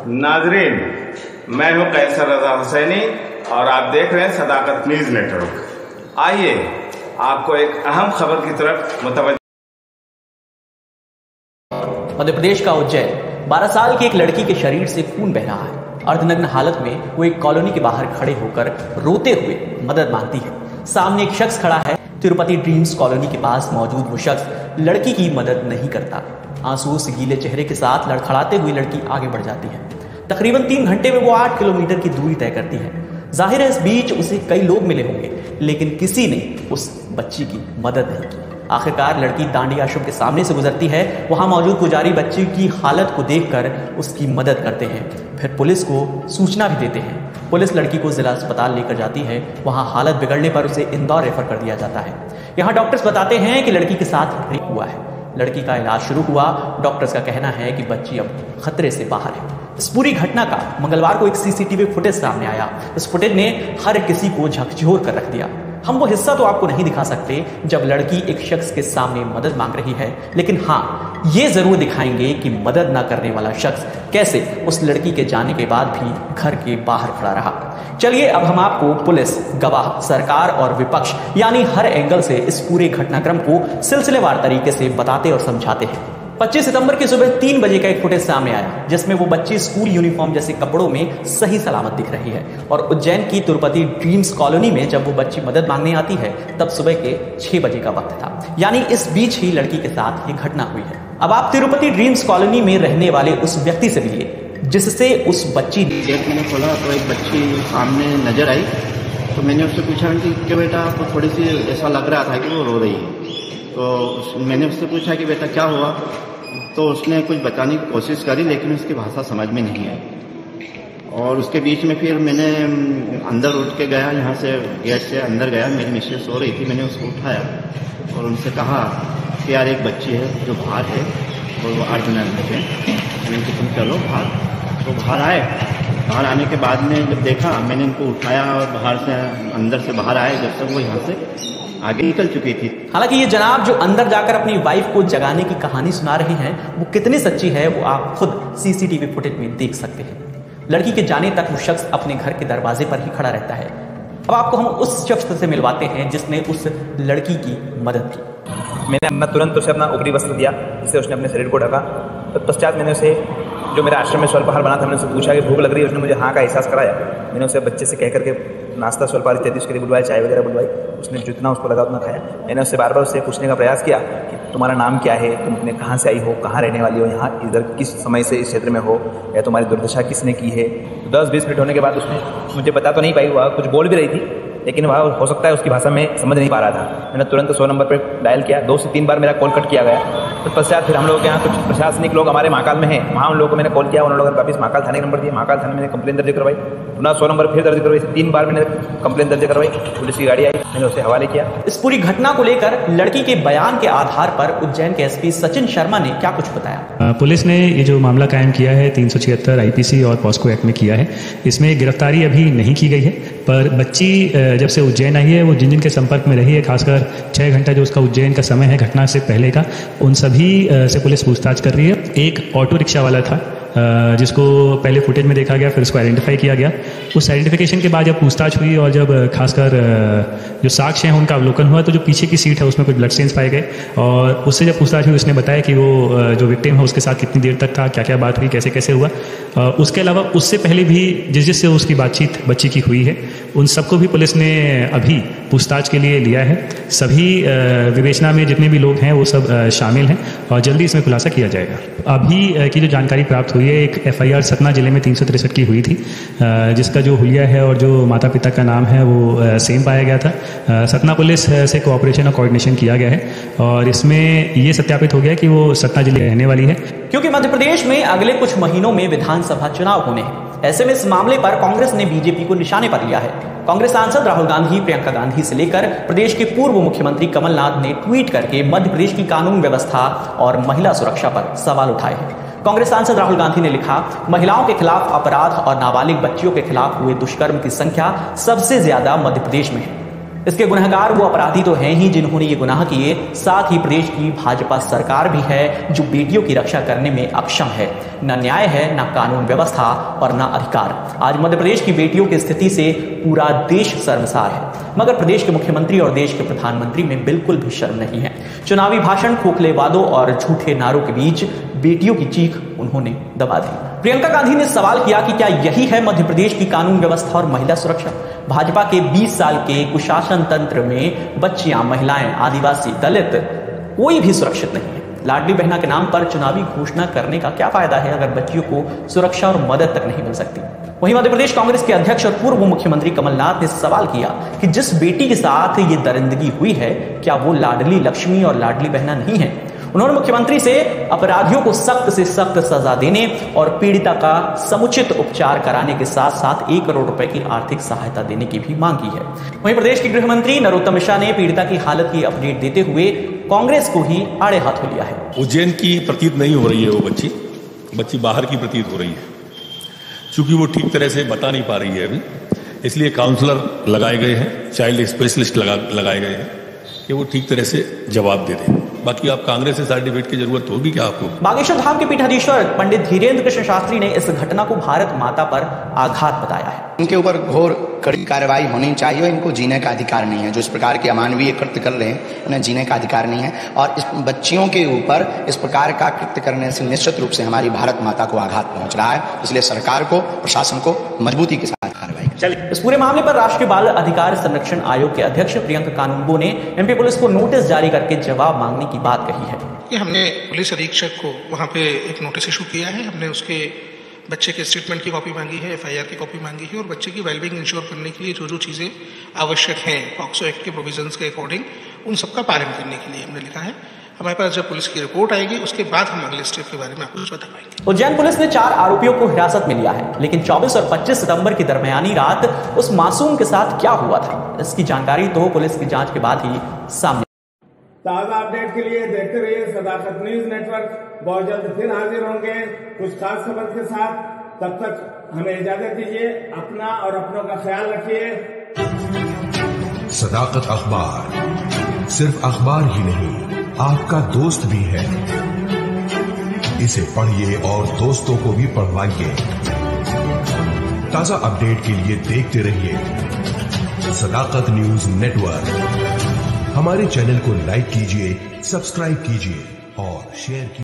नाजरीन, मैं हूँ कैसर रजा हुसैनी और आप देख रहे हैं सदाकत न्यूज़ नेटवर्क। आइए, आपको एक अहम खबर की तरफ़ मुतवजह मध्य प्रदेश का उज्जैन 12 साल की एक लड़की के शरीर से खून बह रहा है। अर्धनग्न हालत में वो एक कॉलोनी के बाहर खड़े होकर रोते हुए मदद मांगती है। सामने एक शख्स खड़ा है। तिरुपति ड्रीम्स कॉलोनी के पास मौजूद वो शख्स लड़की की मदद नहीं करता। आंसुओं से गीले चेहरे के साथ लड़खड़ाते हुए लड़की आगे बढ़ जाती है। तकरीबन तीन घंटे में वो आठ किलोमीटर की दूरी तय करती है। ज़ाहिर है इस बीच उसे कई लोग मिले होंगे, लेकिन किसी ने उस बच्ची की मदद नहीं की। आखिरकार लड़की दांडी आश्रम के सामने से गुजरती है। वहाँ मौजूद पुजारी बच्ची की हालत को देखकर उसकी मदद करते हैं। फिर पुलिस को सूचना भी देते हैं। पुलिस लड़की को जिला अस्पताल लेकर जाती है। वहाँ हालत बिगड़ने पर उसे इंदौर रेफर कर दिया जाता है। यहाँ डॉक्टर्स बताते हैं कि लड़की के साथ रेप हुआ है। लड़की का इलाज शुरू हुआ। डॉक्टर्स का कहना है कि बच्ची अब खतरे से बाहर है। इस पूरी घटना का मंगलवार को एक सीसीटीवी फुटेज सामने आया। इस फुटेज ने हर किसी को झकझोर कर रख दिया। हम वो हिस्सा तो आपको नहीं दिखा सकते जब लड़की एक शख्स के सामने मदद मांग रही है। लेकिन हाँ ये ज़रूर दिखाएँगे कि मदद ना करने वाला शख्स कैसे उस लड़की के जाने के बाद भी घर के बाहर खड़ा रहा। चलिए, अब हम आपको पुलिस, गवाह, सरकार और विपक्ष, यानी हर एंगल से इस पूरे घटनाक्रम को सिलसिलेवार तरीके से बताते और समझाते हैं। 25 सितंबर की सुबह तीन बजे का एक फुटेज सामने आया जिसमें वो बच्ची स्कूल यूनिफॉर्म जैसे कपड़ों में सही सलामत दिख रही है। और उज्जैन की तिरुपति ड्रीम्स कॉलोनी में जब वो बच्ची मदद मांगने आती है, तब सुबह के छह बजे का वक्त था। यानी इस बीच ही लड़की के साथ ये घटना हुई है। अब आप तिरुपति ड्रीम्स कॉलोनी में रहने वाले उस व्यक्ति से मिलिए, जिससे उस बच्ची गेट मैंने खोला तो एक बच्ची सामने नज़र आई। तो मैंने उससे पूछा कि बेटा, आपको थोड़ी सी ऐसा लग रहा था कि वो रो रही है? तो मैंने उससे पूछा कि, बेटा, क्या हुआ? तो उसने कुछ बताने की कोशिश करी, लेकिन उसकी भाषा समझ में नहीं आई। और उसके बीच में फिर मैंने अंदर उठ के गया, यहाँ से गेट से अंदर गया। मेरी मिसेज सो रही थी, मैंने उसको उठाया और उनसे कहा कि, यार, एक बच्ची है, जो बाहर है, और वो आठ दिन अंदर है। मैंने तुम चलो बाहर। तो बाहर आए। बाहर आने के बाद में जब देखा, मैंने उनको उठाया और बाहर से, अंदर से बाहर आए, जब तक वो यहाँ से आगे निकल चुकी थी। हालाँकि ये जनाब जो अंदर जाकर अपनी वाइफ को जगाने की कहानी सुना रहे हैं, वो कितनी सच्ची है, वो आप खुद सीसीटीवी फुटेज में देख सकते हैं। लड़की के जाने तक वो शख्स अपने घर के दरवाजे पर ही खड़ा रहता है। अब आपको हम उस शख्स से मिलवाते हैं, जिसने उस लड़की की मदद की। मैंने मैं तुरंत उसे अपना ऊपरी वस्त्र दिया जिससे उसने अपने शरीर को ढका। तत्पश्चात मैंने उसे जो मेरा आश्रम में स्वल्पहार बना था, मैंने उससे पूछा कि भूख लग रही है, उसने मुझे हाँ का एहसास कराया। मैंने उसे बच्चे से कह करके नाश्ता स्वल्पहार इत्यादि, उसके लिए बुलवाया चाय वगैरह बुलवाई। उसने जितना उसको लगा उतना खाया। मैंने उससे बार बार उससे पूछने का प्रयास किया कि तुम्हारा नाम क्या है? तुम अपने कहाँ से आई हो? कहाँ रहने वाली हो? यहाँ इधर किस समय से इस क्षेत्र में हो? या तुम्हारी दुर्दशा किसने की है? दस बीस मिनट होने के बाद उसने मुझे बता तो नहीं पाई हुआ कुछ बोल भी रही थी। लेकिन वह हो सकता है उसकी भाषा में समझ नहीं पा रहा था। मैंने तुरंत सौ नंबर पर डायल किया। दो से तीन बार मेरा कॉल कट किया गया। तो पश्चात फिर हम लोग के यहाँ कुछ प्रशासनिक लोग हमारे महाकाल में हैं। वहाँ उन लोगों को मैंने कॉल किया। उन लोगों ने वापिस महाकाल थाने नंबर दिया महाकाल थाने में मैंने कंप्लेन दर्ज करवाई। पुनः सौ नंबर फिर दर्ज करवाई। तीन बार मैंने कंप्लेन दर्ज करवाई। पुलिस की गाड़ी आई। मैंने उसे हवाले किया। इस पूरी घटना को लेकर लड़की के बयान के आधार पर उज्जैन के एसपी सचिन शर्मा ने क्या कुछ बताया? पुलिस ने ये जो मामला कायम किया है तीन सौ छिहत्तर आईपीसी और पॉस्को एक्ट में किया है इसमें गिरफ्तारी अभी नहीं की गई है। पर बच्ची जब से उज्जैन आई है, वो जिन जिन के संपर्क में रही है, खासकर छः घंटा जो उसका उज्जैन का समय है, घटना से पहले का, उन सभी से पुलिस पूछताछ कर रही है। एक ऑटो रिक्शा वाला था जिसको पहले फुटेज में देखा गया, फिर उसको आइडेंटिफाई किया गया। उस आइडेंटिफिकेशन के बाद जब पूछताछ हुई और जब खासकर जो साक्ष्य हैं, उनका अवलोकन हुआ तो जो पीछे की सीट है, उसमें कुछ ब्लड स्टेन्स पाए गए। और उससे जब पूछताछ हुई, उसने बताया कि वो जो विक्टिम है, उसके साथ कितनी देर तक था क्या क्या बात हुई कैसे कैसे हुआ उसके अलावा उससे पहले भी जिस जिससे उसकी बातचीत बच्ची की हुई है, उन सबको भी पुलिस ने अभी पूछताछ के लिए लिया है। सभी विवेचना में जितने भी लोग हैं, वो सब शामिल हैं और जल्दी इसमें खुलासा किया जाएगा। अभी की जो जानकारी प्राप्त हुई है एक एफआईआर सतना ज़िले में तीन की हुई थी जिसका जो हुलिया है और जो माता पिता का नाम है वो सेम पाया गया था। सतना पुलिस से कोऑपरेशन और कोऑर्डिनेशन किया गया है और इसमें ये सत्यापित हो गया कि वो सतना ज़िले रहने वाली है। क्योंकि मध्य प्रदेश में अगले कुछ महीनों में विधानसभा चुनाव होने हैं। ऐसे में इस मामले पर कांग्रेस ने बीजेपी को निशाने पर लिया है। कांग्रेस सांसद राहुल गांधी, प्रियंका गांधी से लेकर प्रदेश के पूर्व मुख्यमंत्री कमलनाथ ने ट्वीट करके मध्य प्रदेश की कानून व्यवस्था और महिला सुरक्षा पर सवाल उठाए हैं। कांग्रेस सांसद राहुल गांधी ने लिखा, महिलाओं के खिलाफ अपराध और नाबालिग बच्चियों के खिलाफ हुए दुष्कर्म की संख्या सबसे ज़्यादा मध्य प्रदेश में है। इसके गुनहगार वो अपराधी तो हैं ही जिन्होंने ये गुनाह किए। साथ ही प्रदेश की भाजपा सरकार भी है, जो बेटियों की रक्षा करने में अक्षम है। न न्याय है, न कानून व्यवस्था और न अधिकार। आज मध्य प्रदेश की बेटियों की स्थिति से पूरा देश शर्मसार है। मगर प्रदेश के मुख्यमंत्री और देश के प्रधानमंत्री में बिल्कुल भी शर्म नहीं है। चुनावी भाषण, खोखले वादों और झूठे नारों के बीच बेटियों की चीख उन्होंने दबा दी प्रियंका गांधी ने सवाल किया कि क्या यही है मध्य प्रदेश की कानून व्यवस्था और महिला सुरक्षा? भाजपा के 20 साल के कुशासन तंत्र में बच्चियाँ, महिलाएँ, आदिवासी, दलित, कोई भी सुरक्षित नहीं है। लाडली बहना के नाम पर चुनावी घोषणा करने का क्या फ़ायदा है अगर बच्चियों को सुरक्षा और मदद तक नहीं मिल सकती? वहीं मध्य प्रदेश कांग्रेस के अध्यक्ष और पूर्व मुख्यमंत्री कमलनाथ ने सवाल किया कि जिस बेटी के साथ ये दरिंदगी हुई है, क्या वो लाडली लक्ष्मी और लाडली बहना नहीं है? उन्होंने मुख्यमंत्री से अपराधियों को सख्त से सख्त सजा देने और पीड़िता का समुचित उपचार कराने के साथ साथ एक करोड़ रुपए की आर्थिक सहायता देने की भी मांग की है। वहीं प्रदेश के गृह मंत्री नरोत्तम मिश्रा ने पीड़िता की हालत की अपडेट देते हुए कांग्रेस को ही आड़े हाथों लिया है। उज्जैन की प्रतीत नहीं हो रही है वो बच्ची। बच्ची बाहर की प्रतीत हो रही है। चूँकि वो ठीक तरह से बता नहीं पा रही है अभी। इसलिए काउंसलर लगाए गए हैं, चाइल्ड स्पेशलिस्ट लगा, लगाए गए हैं कि वो ठीक तरह से जवाब दे दें। बाकी आप कांग्रेस से सर्टिफिकेट की ज़रूरत होगी क्या आपको? बागेश्वर धाम के पीठाधीश्वर पंडित धीरेन्द्र कृष्ण शास्त्री ने इस घटना को भारत माता पर आघात बताया है। इनके ऊपर घोर कड़ी कार्रवाई होनी चाहिए। इनको जीने का अधिकार नहीं है। जो इस प्रकार के अमानवीय कृत्य कर रहे हैं उन्हें जीने का अधिकार नहीं है। और इस बच्चियों के ऊपर इस प्रकार का कृत्य करने से निश्चित रूप से हमारी भारत माता को आघात पहुँच रहा है। इसलिए सरकार को प्रशासन को मजबूती के साथ कार्रवाई इस पूरे मामले पर राष्ट्रीय बाल अधिकार संरक्षण आयोग के अध्यक्ष प्रियंका कानूनगो ने एमपी पुलिस को नोटिस जारी करके जवाब मांगने की बात कही है। कि हमने पुलिस अधीक्षक को वहाँ पे एक नोटिस इशू किया है, हमने उसके बच्चे के स्टेटमेंट की कॉपी मांगी है, एफआईआर की कॉपी मांगी है, और बच्चे की वेलबींग इंश्योर करने के लिए जो जो चीज़ें आवश्यक हैं, पॉक्सो एक्ट के प्रोविजंस के अकॉर्डिंग, उन सबका पालन करने के लिए हमने लिखा है। हमारे पास जब पुलिस की रिपोर्ट आएगी उसके बाद हम अगले स्टेप के बारे में आपको बता पाएँगे उज्जैन पुलिस ने चार आरोपियों को हिरासत में लिया है लेकिन 24 और 25 सितंबर की दरमियानी रात उस मासूम के साथ क्या हुआ था इसकी जानकारी तो पुलिस की जाँच के बाद ही सामने ताज़ा अपडेट के लिए देखते रहिए सदाकत न्यूज़ नेटवर्क। बहुत जल्द फिर हाजिर होंगे। कुछ खास खबर के साथ तब तक हमें इजाज़त दीजिए अपना और अपनों का ख्याल रखिए। सदाकत अखबार सिर्फ़ अखबार ही नहीं आपका दोस्त भी है। इसे पढ़िए और दोस्तों को भी पढ़वाइए। ताज़ा अपडेट के लिए देखते रहिए। Sadaqat news network. हमारे चैनल को लाइक कीजिए, सब्सक्राइब कीजिए और शेयर कीजिए।